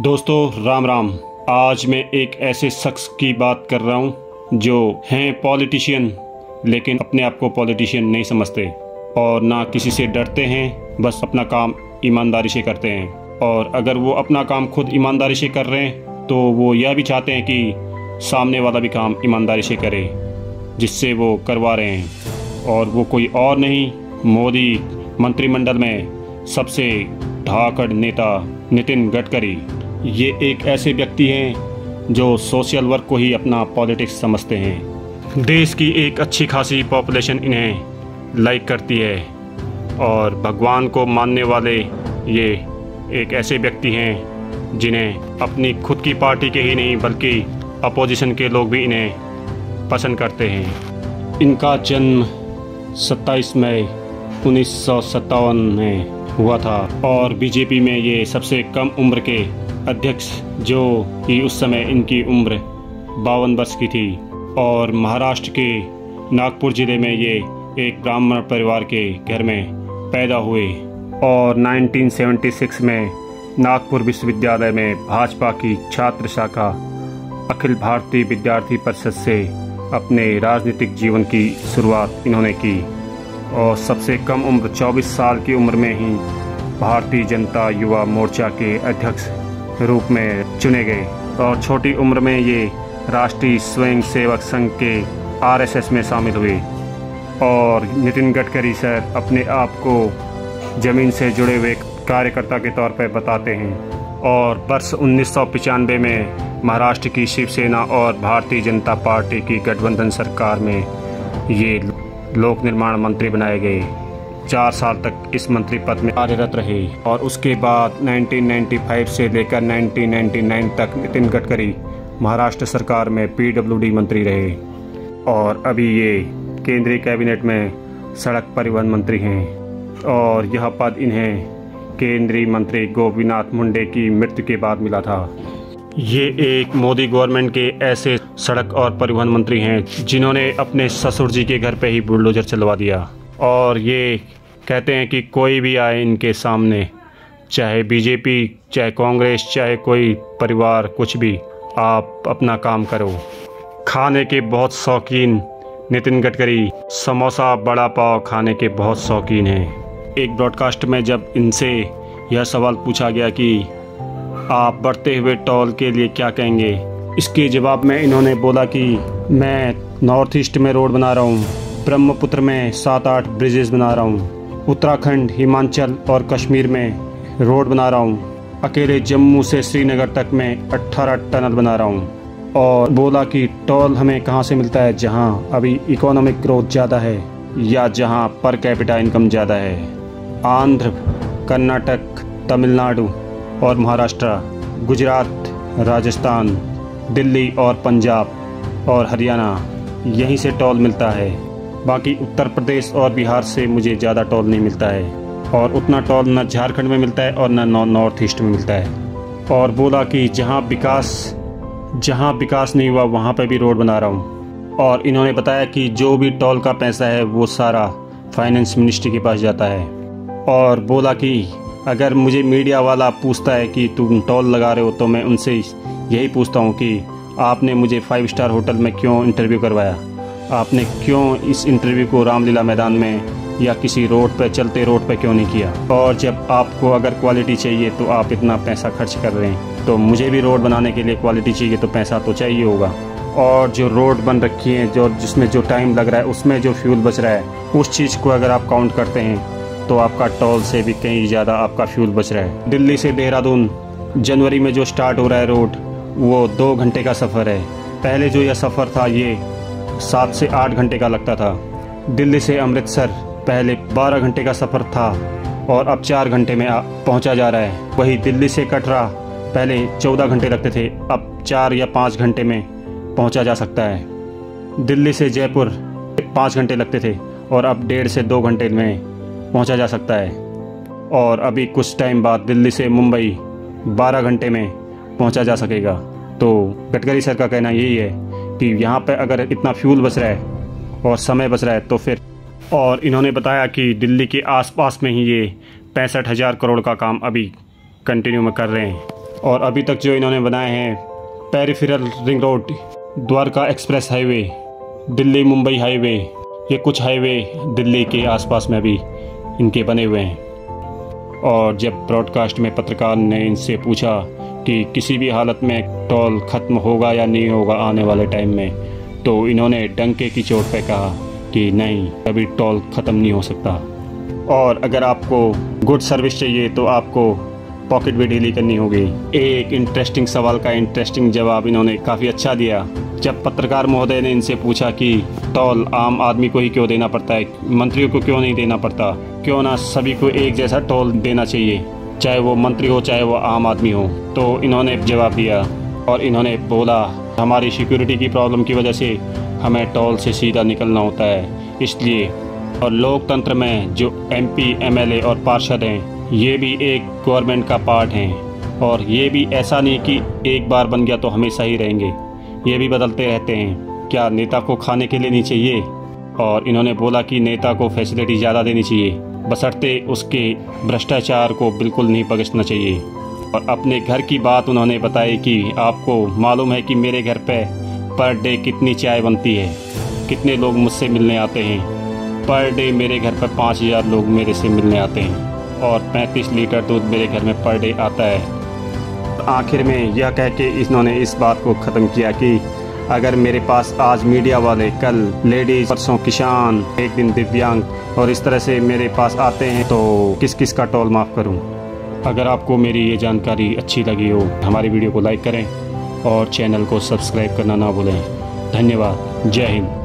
दोस्तों, राम राम। आज मैं एक ऐसे शख्स की बात कर रहा हूँ जो हैं पॉलिटिशियन, लेकिन अपने आप को पॉलिटिशियन नहीं समझते और ना किसी से डरते हैं, बस अपना काम ईमानदारी से करते हैं। और अगर वो अपना काम खुद ईमानदारी से कर रहे हैं तो वो यह भी चाहते हैं कि सामने वाला भी काम ईमानदारी से करे, जिससे वो करवा रहे हैं। और वो कोई और नहीं, मोदी मंत्रिमंडल में सबसे ढाकड़ नेता नितिन गडकरी। ये एक ऐसे व्यक्ति हैं जो सोशल वर्क को ही अपना पॉलिटिक्स समझते हैं। देश की एक अच्छी खासी पॉपुलेशन इन्हें लाइक करती है और भगवान को मानने वाले ये एक ऐसे व्यक्ति हैं जिन्हें अपनी खुद की पार्टी के ही नहीं बल्कि अपोजिशन के लोग भी इन्हें पसंद करते हैं। इनका जन्म 27 मई उन्नीस सौ सत्तावन में हुआ था और बीजेपी में ये सबसे कम उम्र के अध्यक्ष जो कि उस समय इनकी उम्र बावन वर्ष की थी और महाराष्ट्र के नागपुर ज़िले में ये एक ब्राह्मण परिवार के घर में पैदा हुए और 1976 में नागपुर विश्वविद्यालय में भाजपा की छात्र शाखा अखिल भारतीय विद्यार्थी परिषद से अपने राजनीतिक जीवन की शुरुआत इन्होंने की और सबसे कम उम्र 24 साल की उम्र में ही भारतीय जनता युवा मोर्चा के अध्यक्ष रूप में चुने गए और छोटी उम्र में ये राष्ट्रीय स्वयं सेवक संघ के आरएसएस में शामिल हुए। और नितिन गडकरी सर अपने आप को ज़मीन से जुड़े हुए कार्यकर्ता के तौर पर बताते हैं और वर्ष उन्नीस में महाराष्ट्र की शिवसेना और भारतीय जनता पार्टी की गठबंधन सरकार में ये लोक निर्माण मंत्री बनाए गए। चार साल तक इस मंत्री पद में कार्यरत रहे और उसके बाद 1995 से लेकर 1999 तक नितिन गडकरी महाराष्ट्र सरकार में पीडब्ल्यूडी मंत्री रहे। और अभी ये केंद्रीय कैबिनेट में सड़क परिवहन मंत्री हैं। और यह पद इन्हें केंद्रीय मंत्री गोपीनाथ मुंडे की मृत्यु के बाद मिला था। ये एक मोदी गवर्नमेंट के ऐसे सड़क और परिवहन मंत्री हैं जिन्होंने अपने ससुर जी के घर पे ही बुलडोजर चलवा दिया। और ये कहते हैं कि कोई भी आए इनके सामने, चाहे बीजेपी, चाहे कांग्रेस, चाहे कोई परिवार, कुछ भी, आप अपना काम करो। खाने के बहुत शौकीन नितिन गडकरी, समोसा बड़ा पाव खाने के बहुत शौकीन हैं। एक ब्रॉडकास्ट में जब इनसे यह सवाल पूछा गया कि आप बढ़ते हुए टॉल के लिए क्या कहेंगे, इसके जवाब में इन्होंने बोला कि मैं नॉर्थ ईस्ट में रोड बना रहा हूँ, ब्रह्मपुत्र में सात आठ ब्रिजेस बना रहा हूँ। उत्तराखंड, हिमाचल और कश्मीर में रोड बना रहा हूँ। अकेले जम्मू से श्रीनगर तक में 18 टनल बना रहा हूँ। और बोला कि टोल हमें कहाँ से मिलता है जहाँ अभी इकोनॉमिक ग्रोथ ज़्यादा है या जहाँ पर कैपिटा इनकम ज़्यादा है? आंध्र, कर्नाटक, तमिलनाडु और महाराष्ट्र, गुजरात, राजस्थान, दिल्ली और पंजाब और हरियाणा, यहीं से टोल मिलता है। बाकी उत्तर प्रदेश और बिहार से मुझे ज़्यादा टोल नहीं मिलता है। और उतना टोल न झारखंड में मिलता है और न नॉर्थ ईस्ट में मिलता है। और बोला कि जहाँ विकास जहाँ विकास नहीं हुआ, वहाँ पर भी रोड बना रहा हूँ। और इन्होंने बताया कि जो भी टोल का पैसा है, वो सारा फाइनेंस मिनिस्ट्री के पास जाता है। और बोला कि अगर मुझे मीडिया वाला पूछता है कि तुम टोल लगा रहे हो तो मैं उनसे यही पूछता हूँ कि आपने मुझे फाइव स्टार होटल में क्यों इंटरव्यू करवाया? आपने क्यों इस इंटरव्यू को रामलीला मैदान में या किसी रोड पर चलते रोड पर क्यों नहीं किया? और जब आपको अगर क्वालिटी चाहिए तो आप इतना पैसा खर्च कर रहे हैं। तो मुझे भी रोड बनाने के लिए क्वालिटी चाहिए तो पैसा तो चाहिए होगा। और जो रोड बन रखी है, जो जिसमें जो टाइम लग रहा है, उसमें जो फ्यूल बच रहा है, उस चीज़ को अगर आप काउंट करते हैं तो आपका टोल से भी कहीं ज़्यादा आपका फ्यूल बच रहा है। दिल्ली से देहरादून, जनवरी में जो स्टार्ट हो रहा है रोड वो दो घंटे का सफ़र है। पहले जो यह सफ़र था ये सात से आठ घंटे का लगता था। दिल्ली से अमृतसर पहले बारह घंटे का सफ़र था और अब चार घंटे में पहुँचा जा रहा है। वही दिल्ली से कटरा पहले चौदह घंटे लगते थे, अब चार या पाँच घंटे में पहुँचा जा सकता है। दिल्ली से जयपुर पाँच घंटे लगते थे और अब डेढ़ से दो घंटे में पहुँचा जा सकता है। और अभी कुछ टाइम बाद दिल्ली से मुंबई बारह घंटे में पहुँचा जा सकेगा। तो गडकरी सर का कहना यही है कि यहाँ पर अगर इतना फ्यूल बच रहा है और समय बच रहा है तो फिर और इन्होंने बताया कि दिल्ली के आसपास में ही ये पैंसठ हज़ार करोड़ का काम अभी कंटिन्यू में कर रहे हैं। और अभी तक जो इन्होंने बनाए हैं peripheral ring road Dwarka express highway Delhi Mumbai highway ये कुछ हाईवे दिल्ली के आसपास में अभी इनके बने हुए हैं। और जब ब्रॉडकास्ट में पत्रकार ने इनसे पूछा कि किसी भी हालत में टोल ख़त्म होगा या नहीं होगा आने वाले टाइम में तो इन्होंने डंके की चोट पे कहा कि नहीं कभी टोल ख़त्म नहीं हो सकता। और अगर आपको गुड सर्विस चाहिए तो आपको पॉकेट भी ढीली करनी होगी। एक इंटरेस्टिंग सवाल का इंटरेस्टिंग जवाब इन्होंने काफ़ी अच्छा दिया। जब पत्रकार महोदय ने इनसे पूछा कि टोल आम आदमी को ही क्यों देना पड़ता है, मंत्रियों को क्यों नहीं देना पड़ता? क्यों ना सभी को एक जैसा टोल देना चाहिए? चाहे वो मंत्री हो, चाहे वो आम आदमी हो तो इन्होंने जवाब दिया और इन्होंने बोला, हमारी सिक्योरिटी की प्रॉब्लम की वजह से हमें टोल से सीधा निकलना होता है। इसलिए, और लोकतंत्र में जो एमपी एमएलए और पार्षद हैं, ये भी एक गवर्नमेंट का पार्ट हैं। और ये भी ऐसा नहीं कि एक बार बन गया तो हमेशा ही रहेंगे। ये भी बदलते रहते हैं। क्या नेता को खाने के लिए नहीं चाहिए? और इन्होंने बोला कि नेता को फैसिलिटी ज़्यादा देनी चाहिए। बसरते उसके भ्रष्टाचार को बिल्कुल नहीं बगसना चाहिए। और अपने घर की बात उन्होंने बताई कि आपको मालूम है कि मेरे घर पे पर डे कितनी चाय बनती है, कितने लोग मुझसे मिलने आते हैं। पर डे मेरे घर पर पाँच हज़ार लोग मेरे से मिलने आते हैं और पैंतीस लीटर दूध मेरे घर में पर डे आता है। आखिर में यह कह के इन्होंने इस बात को ख़त्म किया कि अगर मेरे पास आज मीडिया वाले, कल लेडीज़, परसों किसान, एक दिन दिव्यांग और इस तरह से मेरे पास आते हैं तो किस किस का टोल माफ़ करूँ? अगर आपको मेरी ये जानकारी अच्छी लगी हो, हमारी वीडियो को लाइक करें और चैनल को सब्सक्राइब करना ना भूलें। धन्यवाद। जय हिंद।